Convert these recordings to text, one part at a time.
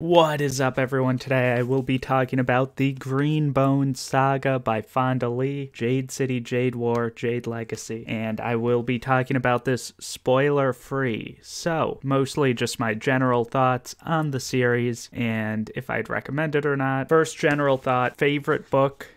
What is up, everyone? Today I will be talking about the Green Bones Saga by Fonda Lee, Jade City, Jade War, Jade Legacy, and I will be talking about this spoiler free. So, mostly just my general thoughts on the series and if I'd recommend it or not. First, general thought favorite book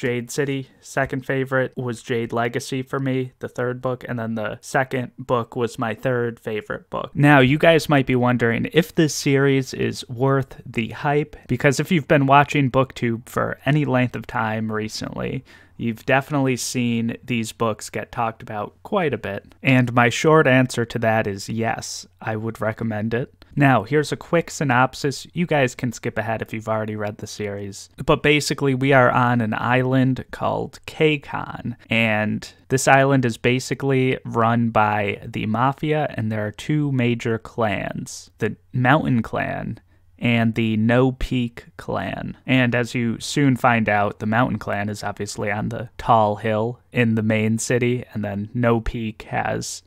Jade City. Second favorite was Jade Legacy for me, the third book. And then the second book was my third favorite book. Now, you guys might be wondering if this series is worth the hype, because if you've been watching BookTube for any length of time recently, you've definitely seen these books get talked about quite a bit. And my short answer to that is yes, I would recommend it. Now, here's a quick synopsis. You guys can skip ahead if you've already read the series. But basically, we are on an island called Kekon, and this island is basically run by the Mafia, and there are two major clans the Mountain Clan and the No Peak clan. And as you soon find out, the Mountain clan is obviously on the tall hill in the main city, and then No Peak has,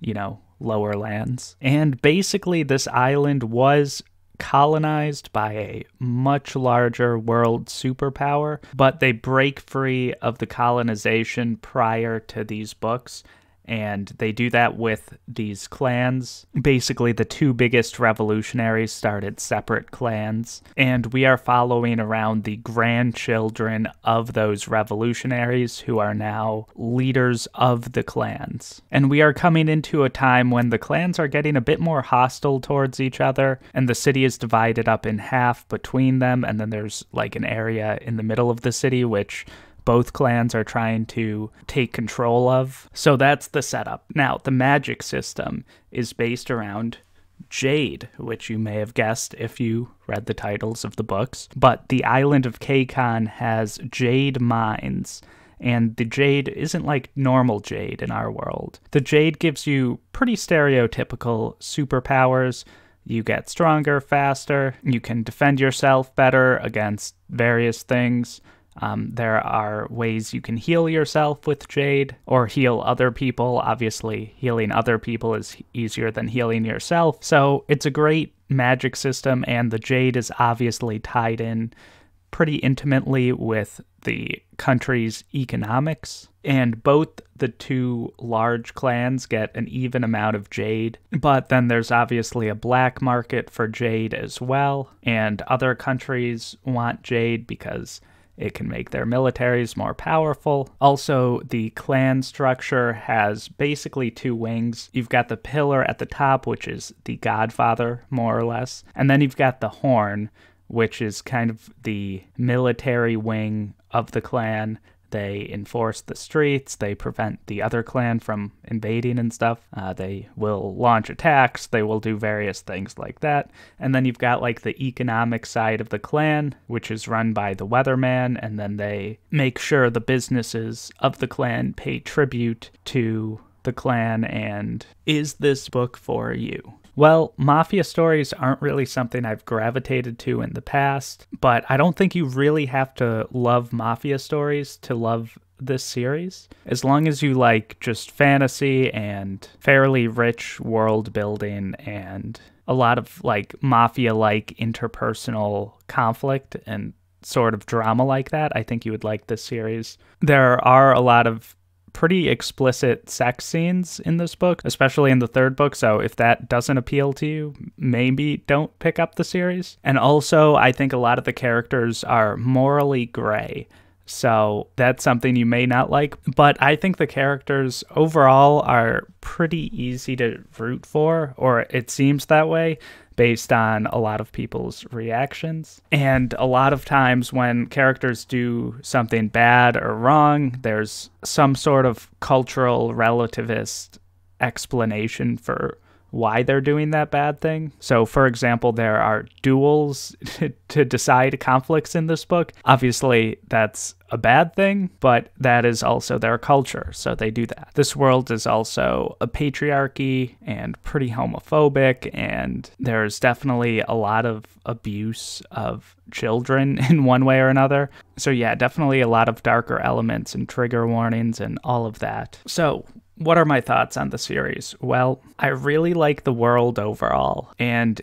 you know, lower lands. And basically, this island was colonized by a much larger world superpower, but they break free of the colonization prior to these books and they do that with these clans. Basically, the two biggest revolutionaries started separate clans, and we are following around the grandchildren of those revolutionaries who are now leaders of the clans. And we are coming into a time when the clans are getting a bit more hostile towards each other, and the city is divided up in half between them, and then there's like an area in the middle of the city which both clans are trying to take control of. So that's the setup. Now, the magic system is based around Jade, which you may have guessed if you read the titles of the books. But the island of Kekon has jade mines. And the jade isn't like normal jade in our world. The jade gives you pretty stereotypical superpowers. You get stronger, faster, you can defend yourself better against various things. Um, there are ways you can heal yourself with Jade or heal other people. Obviously, healing other people is easier than healing yourself. So it's a great magic system, and the Jade is obviously tied in pretty intimately with the country's economics. And both the two large clans get an even amount of jade, but then there's obviously a black market for jade as well. And other countries want jade because it can make their militaries more powerful. Also, the clan structure has basically two wings. You've got the pillar at the top, which is the godfather, more or less, and then you've got the horn, which is kind of the military wing of the clan they enforce the streets. They prevent the other clan from invading and stuff. Uh, they will launch attacks. They will do various things like that. And then you've got like the economic side of the clan, which is run by the weatherman. And then they make sure the businesses of the clan pay tribute to the clan. And is this book for you? Well, mafia stories aren't really something I've gravitated to in the past, but I don't think you really have to love mafia stories to love this series. As long as you like just fantasy and fairly rich world building and a lot of like mafia like interpersonal conflict and sort of drama like that, I think you would like this series. There are a lot of pretty explicit sex scenes in this book, especially in the third book. So if that doesn't appeal to you, maybe don't pick up the series. And also, I think a lot of the characters are morally gray. So that's something you may not like. But I think the characters overall are pretty easy to root for, or it seems that way based on a lot of people's reactions. And a lot of times when characters do something bad or wrong, there's some sort of cultural relativist explanation for why they're doing that bad thing. So, for example, there are duels to decide conflicts in this book. Obviously, that's a bad thing, but that is also their culture, so they do that. This world is also a patriarchy and pretty homophobic, and there's definitely a lot of abuse of children in one way or another. So, yeah, definitely a lot of darker elements and trigger warnings and all of that. So, what are my thoughts on the series? Well, I really like the world overall, and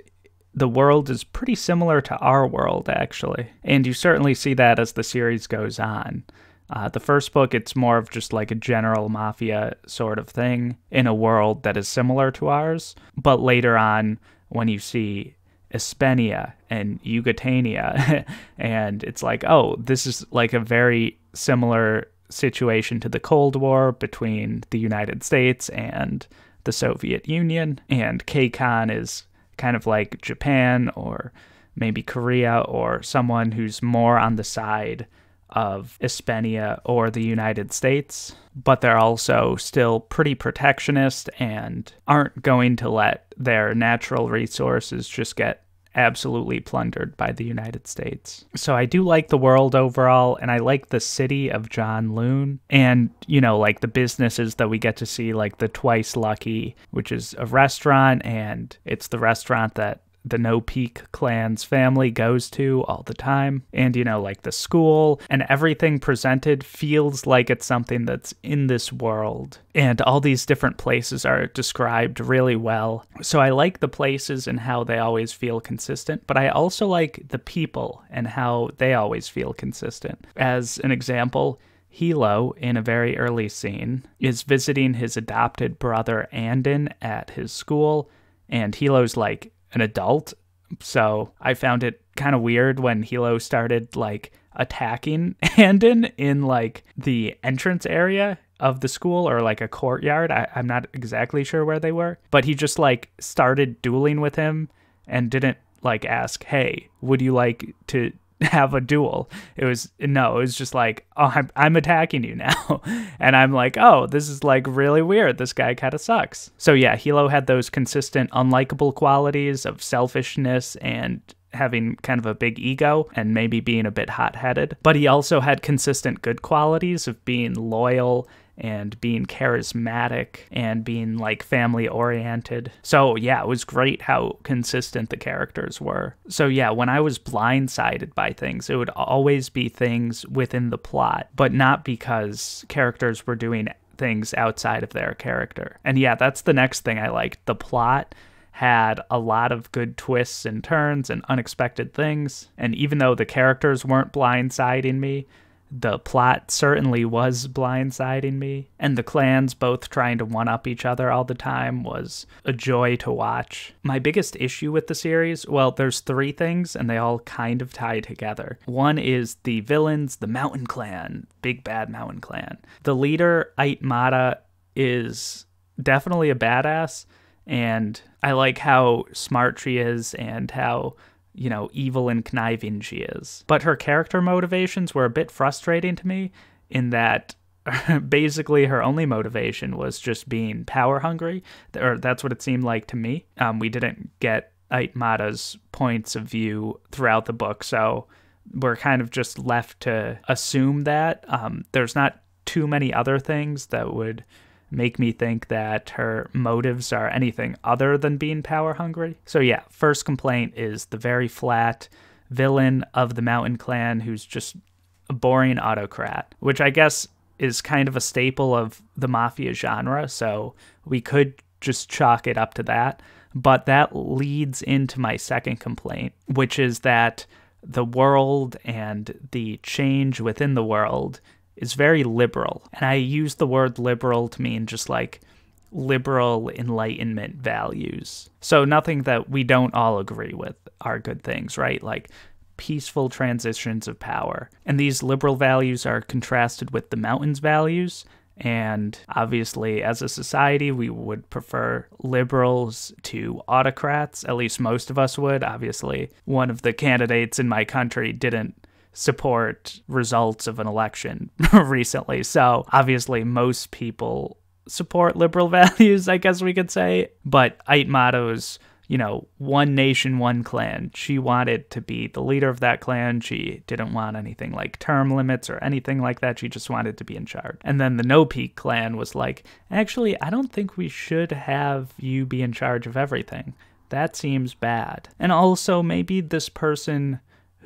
the world is pretty similar to our world, actually. And you certainly see that as the series goes on. Uh, the first book, it's more of just like a general mafia sort of thing in a world that is similar to ours. But later on, when you see Espenia and Yugatania, and it's like, oh, this is like a very similar situation to the Cold War between the United States and the Soviet Union. And Kekon is kind of like Japan or maybe Korea or someone who's more on the side of Espenia or the United States, but they're also still pretty protectionist and aren't going to let their natural resources just get absolutely plundered by the United States. So I do like the world overall, and I like the city of Janloon, and you know, like the businesses that we get to see, like the Twice Lucky, which is a restaurant, and it's the restaurant that the No Peak clan's family goes to all the time. And, you know, like the school and everything presented feels like it's something that's in this world. And all these different places are described really well. So I like the places and how they always feel consistent, but I also like the people and how they always feel consistent. As an example, Hilo, in a very early scene, is visiting his adopted brother Anden at his school, and Hilo's like, an adult. So I found it kind of weird when Hilo started like attacking Anden in like the entrance area of the school or like a courtyard. I, I'm not exactly sure where they were, but he just like started dueling with him and didn't like ask, hey, would you like to have a duel. It was no, it was just like, oh, I'm, I'm attacking you now. and I'm like, oh, this is like really weird. This guy kind of sucks. So yeah, Hilo had those consistent unlikable qualities of selfishness and having kind of a big ego and maybe being a bit hot headed. But he also had consistent good qualities of being loyal and being charismatic and being like family oriented. So, yeah, it was great how consistent the characters were. So, yeah, when I was blindsided by things, it would always be things within the plot, but not because characters were doing things outside of their character. And yeah, that's the next thing I liked. The plot had a lot of good twists and turns and unexpected things. And even though the characters weren't blindsiding me, the plot certainly was blindsiding me, and the clans both trying to one up each other all the time was a joy to watch. My biggest issue with the series well, there's three things, and they all kind of tie together. One is the villains, the Mountain Clan, Big Bad Mountain Clan. The leader, Ayt Mada, is definitely a badass, and I like how smart she is and how you know, evil and conniving she is. But her character motivations were a bit frustrating to me in that basically her only motivation was just being power hungry, or that's what it seemed like to me. Um, we didn't get Ayt Mada's points of view throughout the book, so we're kind of just left to assume that. Um, there's not too many other things that would make me think that her motives are anything other than being power hungry. So, yeah, first complaint is the very flat villain of the Mountain Clan who's just a boring autocrat, which I guess is kind of a staple of the mafia genre. So, we could just chalk it up to that. But that leads into my second complaint, which is that the world and the change within the world is very liberal. And I use the word liberal to mean just like liberal enlightenment values. So nothing that we don't all agree with are good things, right? Like peaceful transitions of power. And these liberal values are contrasted with the mountains values. And obviously, as a society, we would prefer liberals to autocrats. At least most of us would. Obviously, one of the candidates in my country didn't support results of an election recently. So obviously, most people support liberal values, I guess we could say. But Ayt Mada's, you know, one nation, one clan. She wanted to be the leader of that clan. She didn't want anything like term limits or anything like that. She just wanted to be in charge. And then the No Peak clan was like, actually, I don't think we should have you be in charge of everything. That seems bad. And also, maybe this person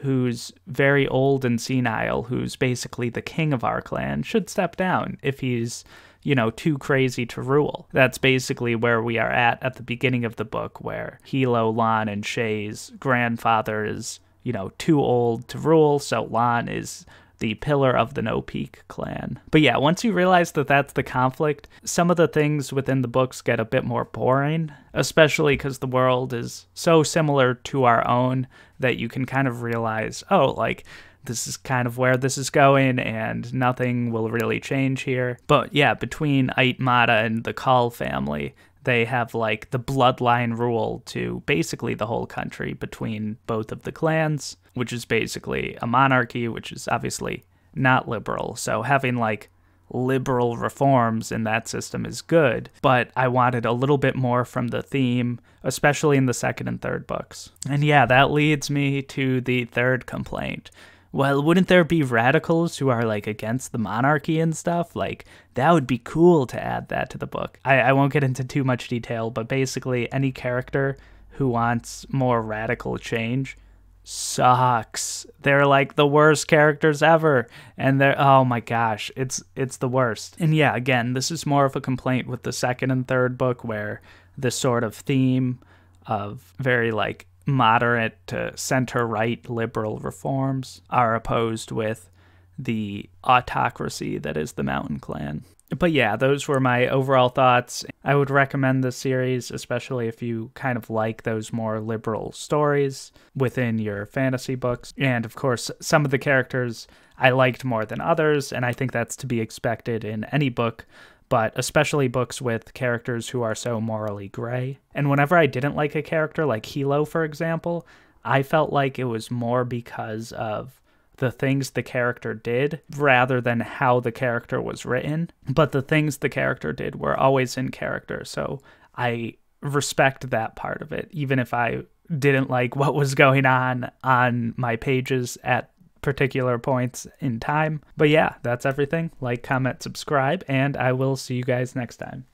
who's very old and senile, who's basically the king of our clan, should step down if he's, you know, too crazy to rule. That's basically where we are at at the beginning of the book, where Hilo, Lon, and Shae's grandfather is, you know, too old to rule, so Lon is the pillar of the No Peak clan. But yeah, once you realize that that's the conflict, some of the things within the books get a bit more boring, especially because the world is so similar to our own that you can kind of realize, oh, like, this is kind of where this is going and nothing will really change here. But yeah, between Ayt Aitmata and the Kaul family, they have like the bloodline rule to basically the whole country between both of the clans, which is basically a monarchy, which is obviously not liberal. So having like liberal reforms in that system is good, but I wanted a little bit more from the theme, especially in the second and third books. And yeah, that leads me to the third complaint, well, wouldn't there be radicals who are like against the monarchy and stuff? Like, that would be cool to add that to the book. I, I won't get into too much detail, but basically, any character who wants more radical change sucks. They're like the worst characters ever. And they're oh my gosh, it's it's the worst. And yeah, again, this is more of a complaint with the second and third book where this sort of theme of very like moderate to center right liberal reforms are opposed with the autocracy that is the Mountain Clan. But yeah, those were my overall thoughts. I would recommend this series, especially if you kind of like those more liberal stories within your fantasy books. And of course, some of the characters I liked more than others, and I think that's to be expected in any book but especially books with characters who are so morally gray. And whenever I didn't like a character, like Hilo, for example, I felt like it was more because of the things the character did rather than how the character was written. But the things the character did were always in character. So I respect that part of it, even if I didn't like what was going on on my pages at particular points in time. But yeah, that's everything. Like, comment, subscribe, and I will see you guys next time.